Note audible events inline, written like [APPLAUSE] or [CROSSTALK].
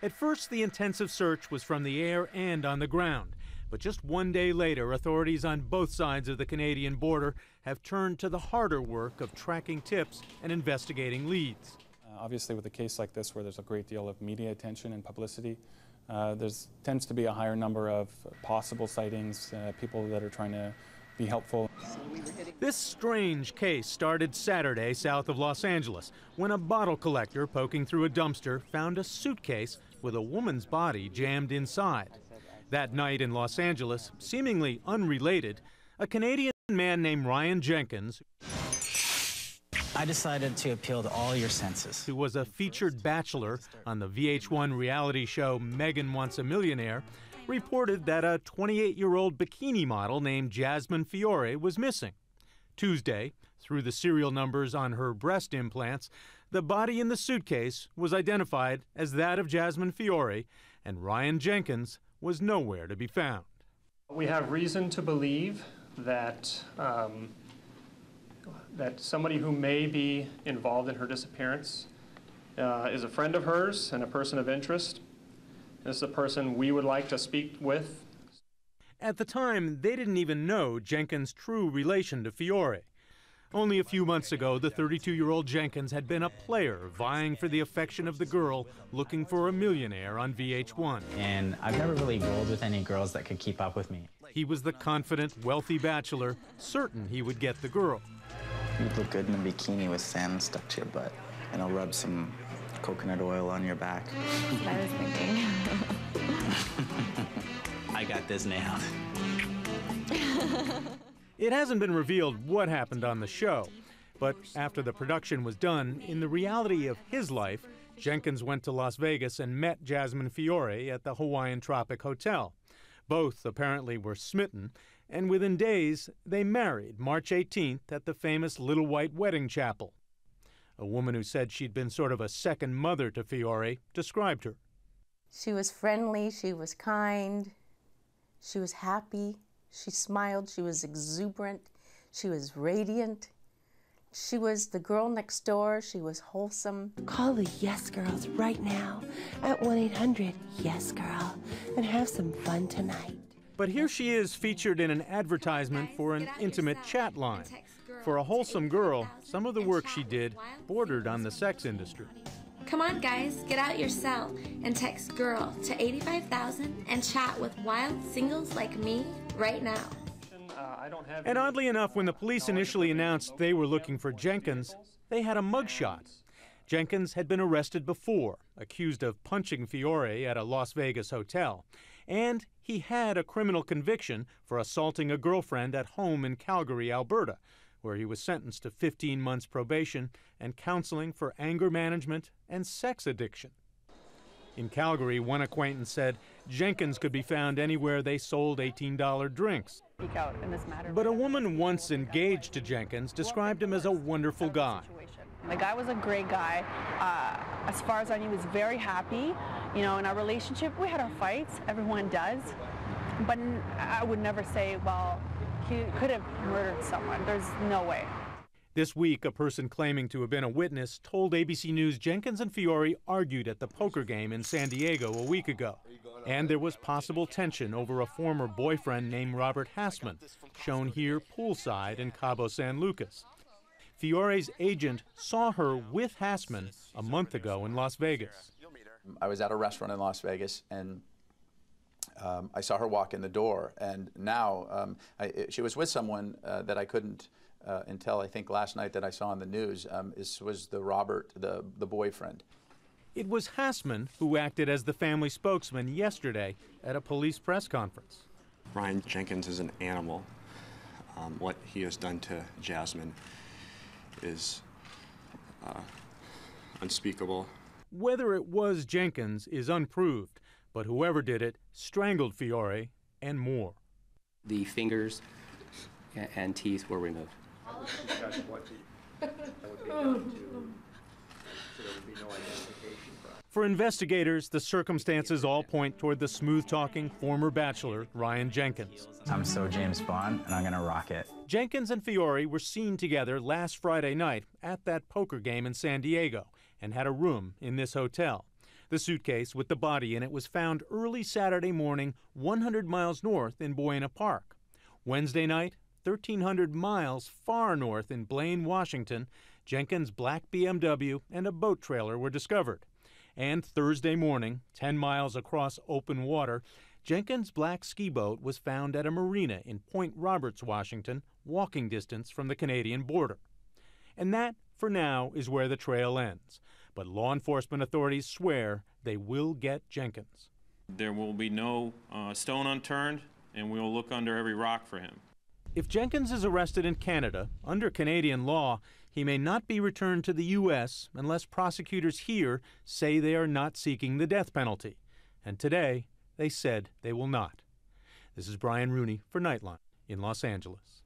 At first, the intensive search was from the air and on the ground. But just one day later, authorities on both sides of the Canadian border have turned to the harder work of tracking tips and investigating leads. Uh, obviously, with a case like this, where there's a great deal of media attention and publicity, uh, there tends to be a higher number of possible sightings, uh, people that are trying to be helpful. This strange case started Saturday south of Los Angeles when a bottle collector poking through a dumpster found a suitcase with a woman's body jammed inside. That night in Los Angeles, seemingly unrelated, a Canadian man named Ryan Jenkins, I decided to appeal to all your senses. who was a featured bachelor on the VH1 reality show Megan Wants a Millionaire, reported that a 28 year old bikini model named Jasmine Fiore was missing. Tuesday, through the serial numbers on her breast implants, the body in the suitcase was identified as that of Jasmine Fiore, and Ryan Jenkins was nowhere to be found. We have reason to believe that um, that somebody who may be involved in her disappearance uh, is a friend of hers and a person of interest. This is a person we would like to speak with. At the time, they didn't even know Jenkins' true relation to Fiore. Only a few months ago, the 32 year old Jenkins had been a player vying for the affection of the girl looking for a millionaire on VH1. And I've never really rolled with any girls that could keep up with me. He was the confident, wealthy bachelor, certain he would get the girl. You'd look good in a bikini with sand stuck to your butt. And I'll rub some coconut oil on your back. I was thinking. [LAUGHS] [LAUGHS] I got this nailed. [LAUGHS] It hasn't been revealed what happened on the show, but after the production was done, in the reality of his life, Jenkins went to Las Vegas and met Jasmine Fiore at the Hawaiian Tropic Hotel. Both apparently were smitten, and within days, they married March 18th at the famous Little White Wedding Chapel. A woman who said she'd been sort of a second mother to Fiore described her. She was friendly, she was kind, she was happy, she smiled, she was exuberant, she was radiant. She was the girl next door, she was wholesome. Call the Yes Girls right now at 1 800 Yes Girl and have some fun tonight. But here she is featured in an advertisement for an intimate chat line. For a wholesome girl, some of the work she did bordered on the sex industry. Come on, guys, get out your cell and text GIRL to 85,000 and chat with wild singles like me right now. Uh, I don't have And oddly enough, when the police initially announced they were looking for Jenkins, they had a mugshot. Jenkins had been arrested before, accused of punching Fiore at a Las Vegas hotel, and he had a criminal conviction for assaulting a girlfriend at home in Calgary, Alberta, where he was sentenced to 15 months probation and counseling for anger management and sex addiction. In Calgary, one acquaintance said Jenkins could be found anywhere they sold $18 drinks. speak out in this matter. But a woman once engaged to Jenkins described him as a wonderful guy. The guy was a great guy. Uh, as far as I knew, he was very happy. You know, in our relationship, we had our fights. Everyone does. But I would never say, well, he could have murdered someone. There's no way. This week, a person claiming to have been a witness told ABC News Jenkins and Fiore argued at the poker game in San Diego a week ago. And there was possible tension over a former boyfriend named Robert Hassman, shown here poolside in Cabo San Lucas. Fiore's agent saw her with Hassman a month ago in Las Vegas. I was at a restaurant in Las Vegas and um, I saw her walk in the door. And now um, I, she was with someone uh, that I couldn't uh, until I think last night that I saw on the news. Um, this was the Robert, the, the boyfriend. It was Hassman who acted as the family spokesman yesterday at a police press conference. Ryan Jenkins is an animal. Um, what he has done to Jasmine is uh, unspeakable. Whether it was Jenkins is unproved, but whoever did it strangled Fiore and more. The fingers and teeth were removed. For investigators, the circumstances all point toward the smooth talking former bachelor, Ryan Jenkins. I'm so James Bond, and I'm gonna rock it. Jenkins and Fiore were seen together last Friday night at that poker game in San Diego and had a room in this hotel. The suitcase with the body in it was found early Saturday morning, 100 miles north in Buena Park. Wednesday night, 1,300 miles far north in Blaine, Washington, Jenkins' black BMW and a boat trailer were discovered. And Thursday morning, 10 miles across open water, Jenkins' black ski boat was found at a marina in Point Roberts, Washington, walking distance from the Canadian border. And that, for now, is where the trail ends. But law enforcement authorities swear they will get Jenkins. There will be no uh, stone unturned, and we will look under every rock for him. If Jenkins is arrested in Canada, under Canadian law, he may not be returned to the U.S. unless prosecutors here say they are not seeking the death penalty. And today, they said they will not. This is Brian Rooney for Nightline in Los Angeles.